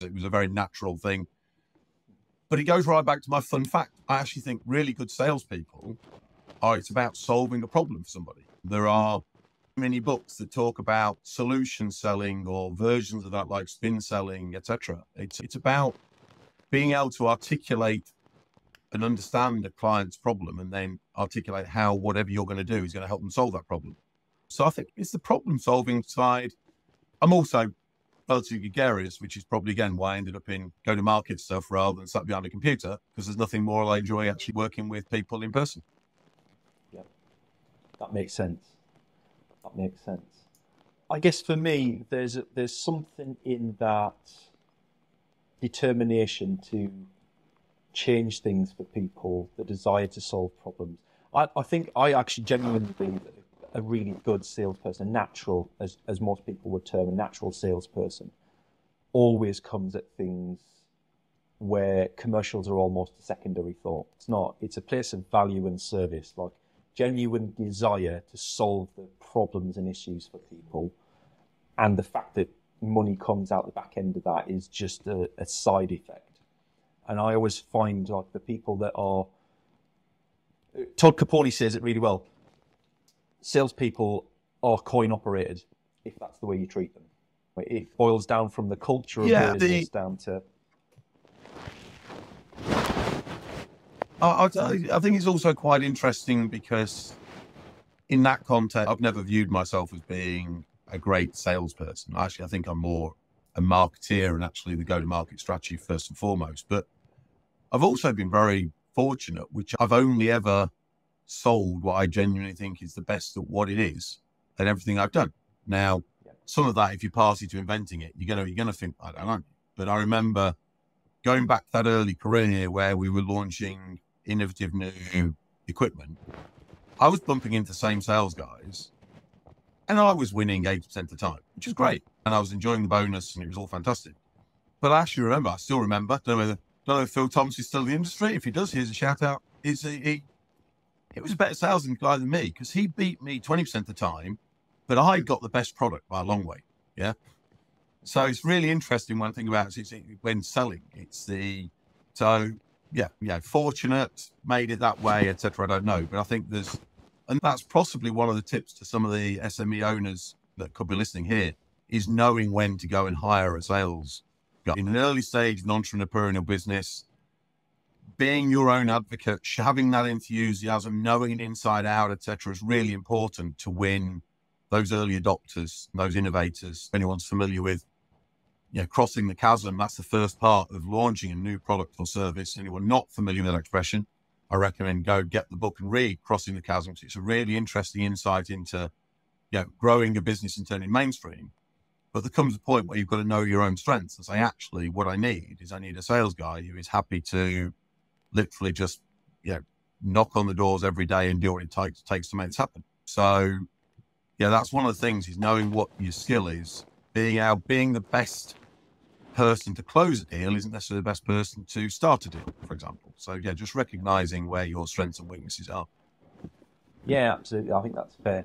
It was a very natural thing. But it goes right back to my fun fact. I actually think really good salespeople are it's about solving a problem for somebody. There are many books that talk about solution selling or versions of that like spin selling, etc. It's it's about being able to articulate and understand a client's problem and then articulate how whatever you're going to do is going to help them solve that problem. So I think it's the problem solving side. I'm also relatively gregarious, which is probably again why I ended up in go to market stuff rather than sat behind a computer because there's nothing more I enjoy actually working with people in person. Yeah, that makes sense. That makes sense. I guess for me, there's a, there's something in that determination to change things for people, the desire to solve problems. I, I think I actually genuinely believe that a really good salesperson, natural, as, as most people would term a natural salesperson, always comes at things where commercials are almost a secondary thought. It's not. It's a place of value and service, like genuine desire to solve the problems and issues for people. And the fact that money comes out the back end of that is just a, a side effect. And I always find like the people that are Todd Caponi says it really well salespeople are coin operated if that's the way you treat them. It boils down from the culture of yeah, the business down to. I, I think it's also quite interesting because, in that context, I've never viewed myself as being a great salesperson. Actually, I think I'm more a marketeer and actually the go-to-market strategy first and foremost. But I've also been very fortunate, which I've only ever sold what I genuinely think is the best at what it is and everything I've done. Now, some of that, if you pass it to inventing it, you're gonna you're gonna think I don't know. But I remember going back that early career where we were launching innovative new equipment. I was bumping into the same sales guys, and I was winning eighty percent of the time, which is great, and I was enjoying the bonus, and it was all fantastic. But I actually remember, I still remember. Don't know whether don't know if Phil Thomas is still in the industry. If he does, here's a shout out. Is he, he it was a better salesman guy than me because he beat me 20% of the time, but I got the best product by a long way. Yeah. So it's really interesting One thing about it, when selling. It's the, so yeah, yeah, fortunate, made it that way, etc. I don't know. But I think there's, and that's possibly one of the tips to some of the SME owners that could be listening here is knowing when to go and hire a sales guy. In an early stage, an entrepreneurial business, being your own advocate, having that enthusiasm, knowing it inside out, etc., is really important to win those early adopters, those innovators. Anyone's familiar with, you know, crossing the chasm, that's the first part of launching a new product or service. Anyone not familiar with that expression, I recommend go get the book and read Crossing the Chasm. It's a really interesting insight into, you know, growing a business and turning mainstream. But there comes a point where you've got to know your own strengths and say, actually, what I need is I need a sales guy who is happy to literally just, you know, knock on the doors every day and do what it takes, takes to make this happen. So, yeah, that's one of the things is knowing what your skill is. Being out, being the best person to close a deal isn't necessarily the best person to start a deal, for example. So, yeah, just recognizing where your strengths and weaknesses are. Yeah, absolutely. I think that's fair.